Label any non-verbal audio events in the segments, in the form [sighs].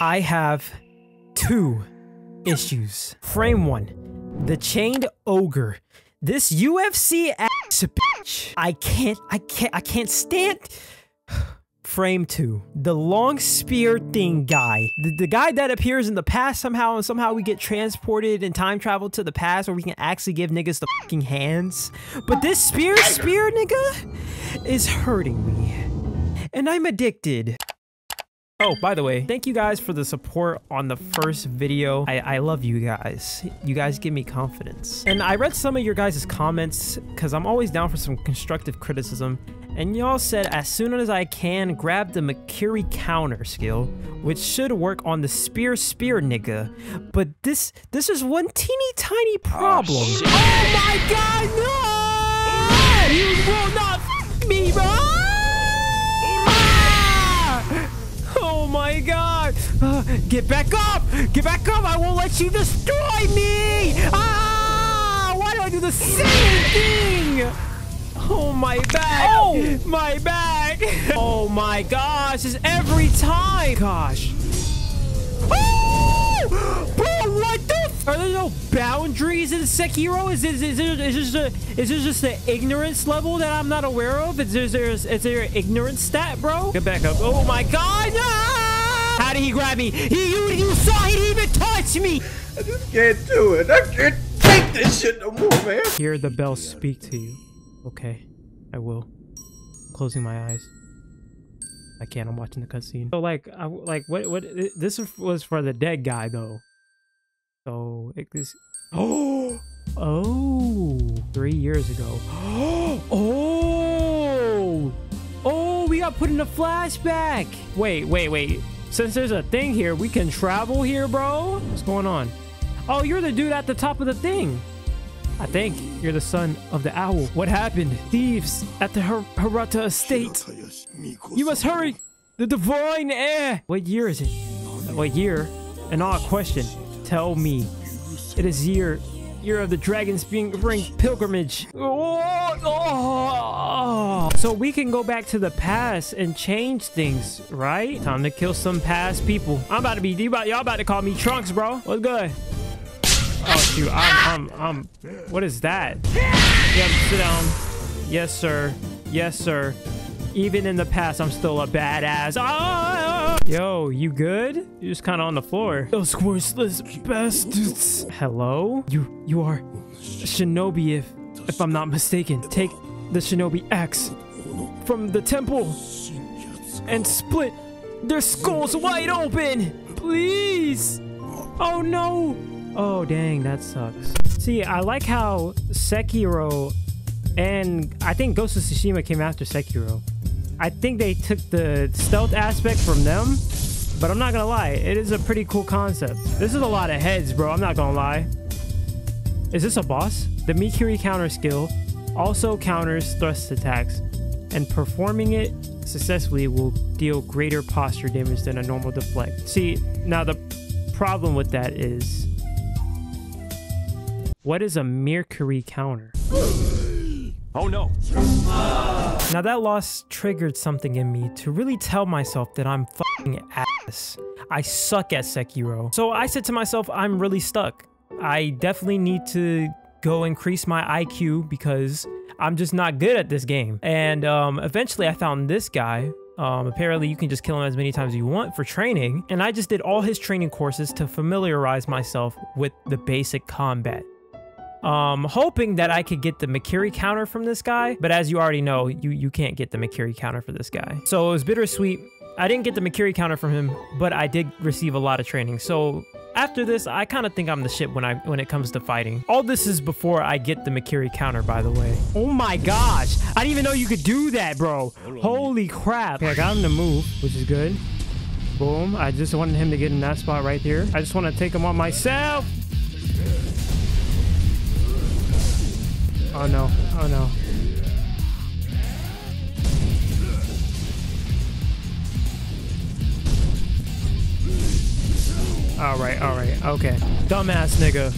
I have two issues. Frame one, the chained ogre. This UFC ass bitch. I can't, I can't, I can't stand. [sighs] Frame two, the long spear thing guy. The, the guy that appears in the past somehow, and somehow we get transported and time travel to the past where we can actually give niggas the fucking hands. But this spear, spear nigga is hurting me. And I'm addicted. Oh, by the way, thank you guys for the support on the first video. I, I love you guys. You guys give me confidence. And I read some of your guys' comments because I'm always down for some constructive criticism. And y'all said as soon as I can, grab the Makiri counter skill, which should work on the spear spear nigga. But this this is one teeny tiny oh, problem. Oh, oh my god, no! You will not me, bro! Get back up! Get back up! I won't let you destroy me! Ah! Why do I do the same thing? Oh, my back! Oh! My back! Oh my gosh, it's every time! Gosh. Oh! Bro, what the Are there no boundaries in Sekiro? Is this, is, it, is, this a, is this just an ignorance level that I'm not aware of? Is there, is there, is there an ignorance stat, bro? Get back up. Oh my god! Ah! How did he grab me? He, you, you saw he didn't even touch me. I just can't do it. I can't take this shit no more, man. Hear the bell speak to you. Okay, I will. I'm closing my eyes. I can't. I'm watching the cutscene. So like, I, like what? What? This was for the dead guy though. So it this. Oh. [gasps] Oh. Three years ago. Oh. [gasps] Oh. Oh, we got put in a flashback. Wait, wait, wait. Since there's a thing here, we can travel here, bro? What's going on? Oh, you're the dude at the top of the thing. I think you're the son of the owl. What happened? Thieves at the Her Hirata estate. You must hurry. The divine heir. What year is it? What year? An odd question. Tell me. It is year year of the dragon spring pilgrimage. Oh, oh. So we can go back to the past and change things, right? Time to kill some past people. I'm about to be, y'all about, to call me Trunks, bro. What's good? Oh, shoot. I'm, I'm, I'm, what is that? Yeah, sit down. Yes, sir. Yes, sir. Even in the past, I'm still a badass. Ah! Yo, you good? You're just kind of on the floor. Those worthless bastards. Hello? You you are shinobi if if I'm not mistaken. Take the shinobi axe from the temple and split their skulls wide open. Please. Oh no. Oh dang, that sucks. See, I like how Sekiro and I think Ghost of Tsushima came after Sekiro. I think they took the stealth aspect from them, but I'm not gonna lie, it is a pretty cool concept. This is a lot of heads, bro. I'm not gonna lie. Is this a boss? The Mikiri counter skill also counters thrust attacks, and performing it successfully will deal greater posture damage than a normal deflect. See, now the problem with that is, what is a Mikiri counter? Oh no. Now that loss triggered something in me to really tell myself that I'm fucking ass. I suck at Sekiro. So I said to myself, I'm really stuck. I definitely need to go increase my IQ because I'm just not good at this game. And um, eventually I found this guy um, apparently, you can just kill him as many times as you want for training. And I just did all his training courses to familiarize myself with the basic combat um, hoping that I could get the Makiri counter from this guy. But as you already know, you, you can't get the Makiri counter for this guy. So it was bittersweet. I didn't get the Makiri counter from him, but I did receive a lot of training. So after this, I kind of think I'm the shit when I when it comes to fighting. All this is before I get the Makiri counter, by the way. Oh my gosh. I didn't even know you could do that, bro. Holy crap. Okay, I got him to move, which is good. Boom. I just wanted him to get in that spot right there. I just want to take him on myself. Oh no. Oh no. Alright, alright, okay. Dumbass nigga.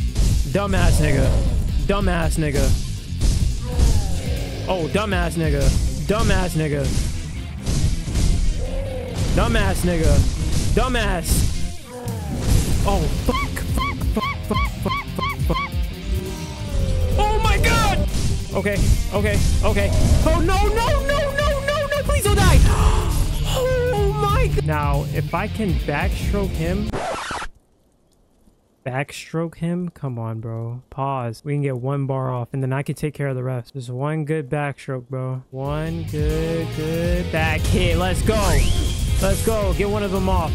Dumbass nigga. Dumbass nigga. Oh, dumbass nigga. Dumbass nigga. Dumbass nigga. Dumbass. Oh, fuck, Okay, okay, okay. Oh no, no, no, no, no, no, please don't die! [gasps] Oh my god! Now, if I can backstroke him... Backstroke him? Come on, bro. Pause. We can get one bar off, and then I can take care of the rest. Just one good backstroke, bro. One good, good back hit. Let's go. Let's go. Get one of them off.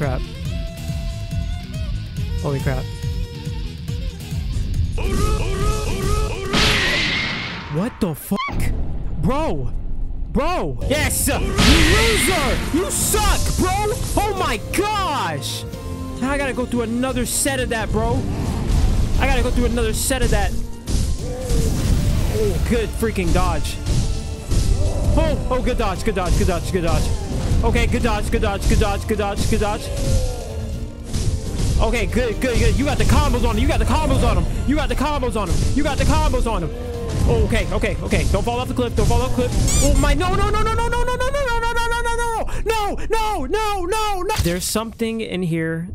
Crap. Holy crap. What the fuck? Bro! Bro! Yes! You loser! You suck, bro! Oh my gosh! I gotta go through another set of that, bro. I gotta go through another set of that. Oh, good freaking dodge. Oh, oh, good dodge, good dodge, good dodge, good dodge. Okay, good dodge, good dodge, good dodge, good dodge, good dodge. Okay, good, good, good. You got the combos on him. You got the combos on him. You got the combos on him. You got the combos on him. Oh, okay, okay, okay. Don't fall off the cliff. Don't fall off the cliff. Oh my! No, no, no, no, no, no, no, no, no, no, no, no, no, no, no, no, no, no, no. There's something in here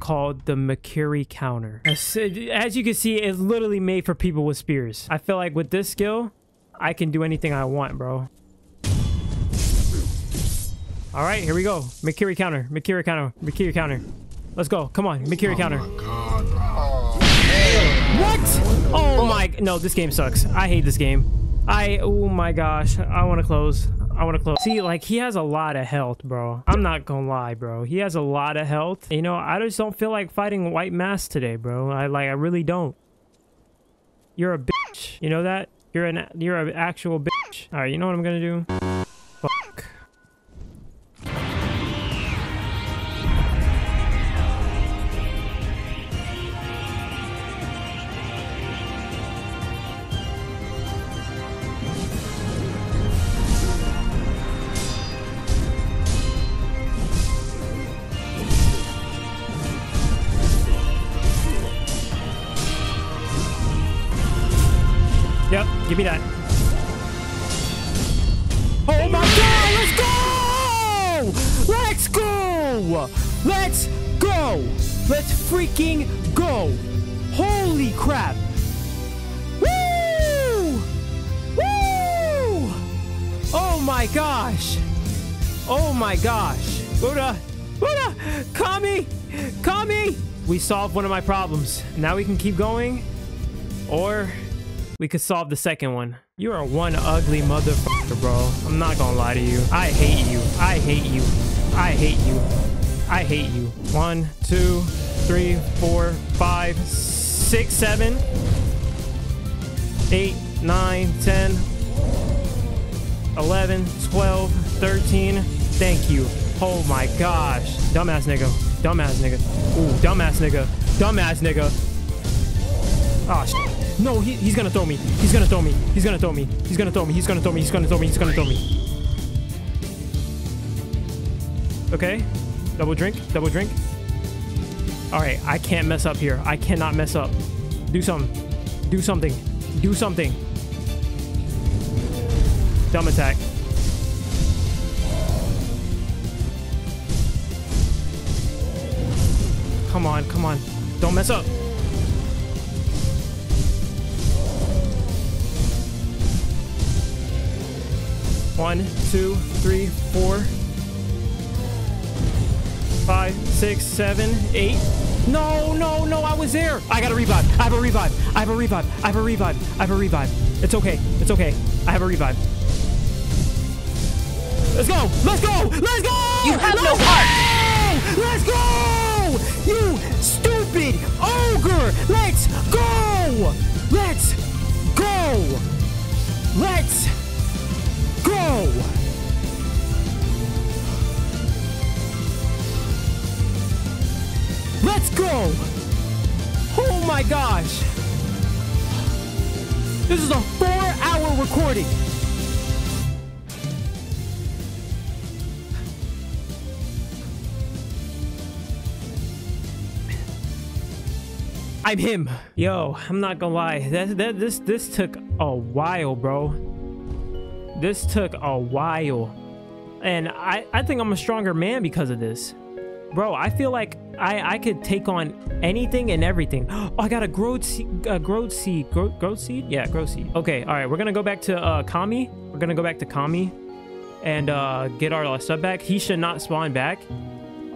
called the Makiri counter. As, as you can see, it's literally made for people with spears. I feel like with this skill, I can do anything I want, bro. All right, here we go. Makiri counter, Makiri counter, Makiri counter. Let's go. Come on, Makiri counter. What? Oh my, no, this game sucks. I hate this game. I, oh my gosh. I want to close. I want to close. See, like, he has a lot of health, bro. I'm not gonna lie, bro. He has a lot of health. You know, I just don't feel like fighting White Mass today, bro. I, like, I really don't. You're a bitch. You know that? You're an, you're an actual bitch. All right, you know what I'm gonna do? Give me that. Oh my god, let's go! Let's go! Let's go! Let's freaking go! Holy crap! Woo! Woo! Oh my gosh! Oh my gosh! Buddha! Buddha! Kami! Kami! We solved one of my problems. Now we can keep going. Or we could solve the second one. You are one ugly motherfucker, bro. I'm not gonna lie to you. I hate you. I hate you. I hate you. I hate you. One, two, three, four, five, six, seven, eight, nine, ten, eleven, twelve, thirteen. Thank you. Oh my gosh. Dumbass nigga. Dumbass nigga. Ooh, dumbass nigga. Dumbass nigga. Oh, shit. No, he, he's gonna throw me. He's gonna throw me. He's gonna throw me. He's gonna throw me. He's gonna throw me. He's gonna throw me. He's gonna throw me. Okay. Double drink. Double drink. All right. I can't mess up here. I cannot mess up. Do something. Do something. Do something. Dumb attack. Come on. Come on. Don't mess up. One, two, three, four, five, six, seven, eight. No, no, no, I was there. I got a revive. I have a revive. I have a revive. I have a revive. I have a revive. It's okay. It's okay. I have a revive. Let's go. Let's go. Let's go. You have no Let's heart. go! Let's go. You stupid ogre. Let's go. Let's go. Let's Let's go! Oh my gosh! This is a four hour recording. I'm him. Yo, I'm not gonna lie. That, that this this took a while, bro. This took a while. And I, I think I'm a stronger man because of this. Bro, I feel like I, I could take on anything and everything. [gasps] Oh, I got a growth seed. Uh, growth seed. Growth, seed? Yeah, growth seed. Okay, all right. We're going to go back to uh, Kami. We're going to go back to Kami and uh, get our uh, sub back. He should not spawn back.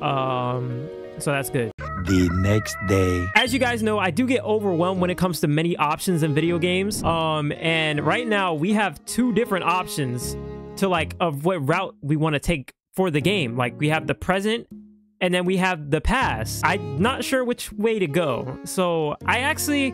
Um, so that's good. The next day. As you guys know, I do get overwhelmed when it comes to many options in video games. Um, and right now we have two different options to like of what route we want to take for the game. Like we have the present and then we have the past. I'm not sure which way to go. So I actually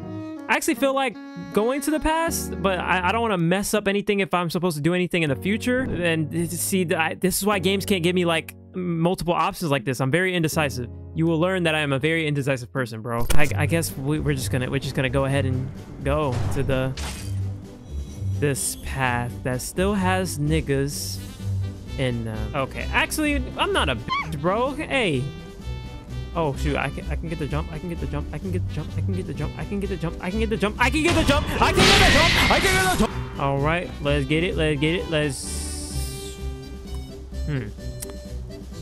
I actually feel like going to the past, but I, I don't want to mess up anything if I'm supposed to do anything in the future. And see, I, this is why games can't give me like multiple options like this. I'm very indecisive. You will learn that I am a very indecisive person, bro. I, I guess we, we're just gonna we're just gonna go ahead and go to the this path that still has niggas in them. Okay, actually, I'm not a bitch, bro. Hey. Oh, shoot, I can, I can get the jump, I can get the jump, I can get the jump, I can get the jump, I can get the jump, I can get the jump, I can get the jump, I can get the jump, I can get the jump. All right, let's get it, let's get it, let's... Hmm.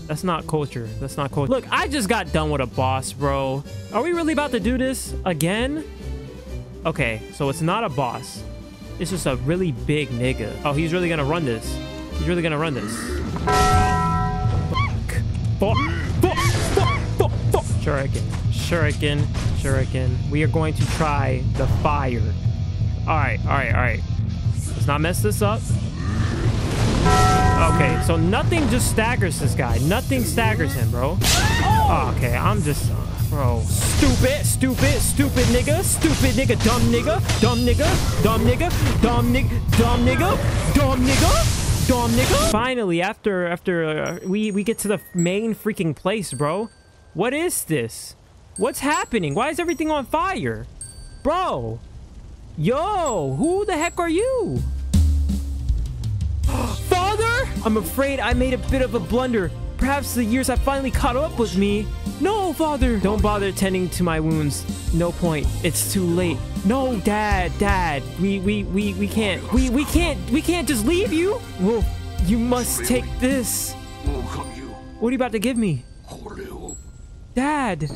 That's not culture. That's not culture. Look, I just got done with a boss, bro. Are we really about to do this again? Okay, so it's not a boss. It's just a really big nigga. Oh, he's really gonna run this. He's really gonna run this. Fuck. Fuck. Fuck. Fuck. Fuck. Shuriken. Shuriken. Shuriken. We are going to try the fire. Alright, alright, alright. Let's not mess this up. Okay, so nothing just staggers this guy. Nothing staggers him, bro. Oh, okay, I'm just... Bro, stupid, stupid, stupid nigga, stupid nigga, dumb nigga, dumb nigga, dumb nigga, dumb nigga, dumb nigga, dumb nigga, dumb nigga. Finally, after after uh, we we get to the main freaking place, bro. What is this? What's happening? Why is everything on fire? Bro. Yo, who the heck are you? [gasps] I'm afraid I made a bit of a blunder. Perhaps the years have finally caught up with me. No, father! Don't bother tending to my wounds. No point. It's too late. No, dad, dad. We we we we can't. We we can't. We can't just leave you. Well, you must take this. What are you about to give me? Dad.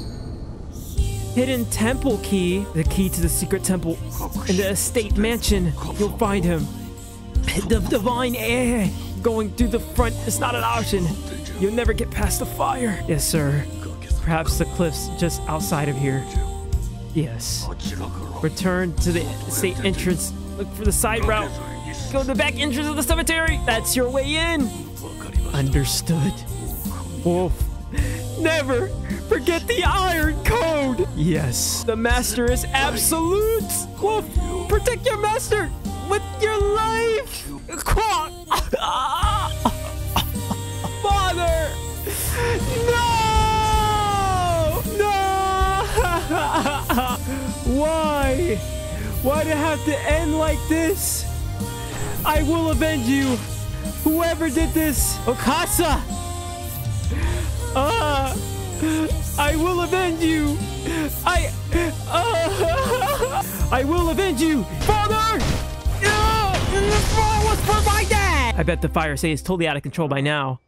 Hidden temple key. The key to the secret temple in the estate mansion. You'll find him. The divine heir going through the front is not an option. You'll never get past the fire. Yes, sir. Perhaps the cliffs just outside of here. Yes. Return to the state entrance. Look for the side route. Go to the back entrance of the cemetery. That's your way in. Understood. Wolf. Never forget the iron code. Yes. The master is absolute. Wolf, protect your master with your life. Father! Why did it have to end like this? I will avenge you. Whoever did this, Okasa. Uh, I will avenge you. I, uh, I will avenge you, Father. was for my dad. I bet the fire say is totally out of control by now.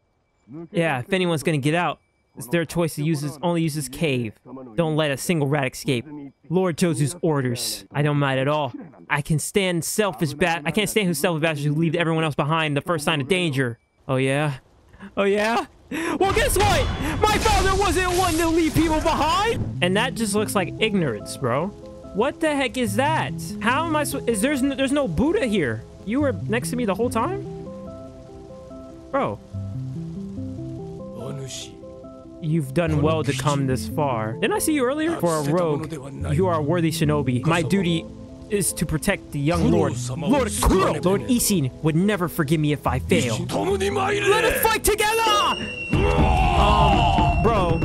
Yeah, if anyone's gonna get out, it's their choice to use this, only use this cave. Don't let a single rat escape. Lord Juzou's orders. I don't mind at all. I can stand selfish bat. I can't stand who selfish bastards who leave everyone else behind the first sign of danger. Oh yeah? Oh yeah? Well, guess what? My father wasn't one to leave people behind. And that just looks like ignorance, bro. What the heck is that? How am I? Is there's no, there's no Buddha here? You were next to me the whole time, bro. You've done well to come this far. Didn't I see you earlier? For a rogue, you are a worthy shinobi. My duty is to protect the young lord. Lord Kuro! Lord Isshin would never forgive me if I fail. Let us fight together! Um, bro.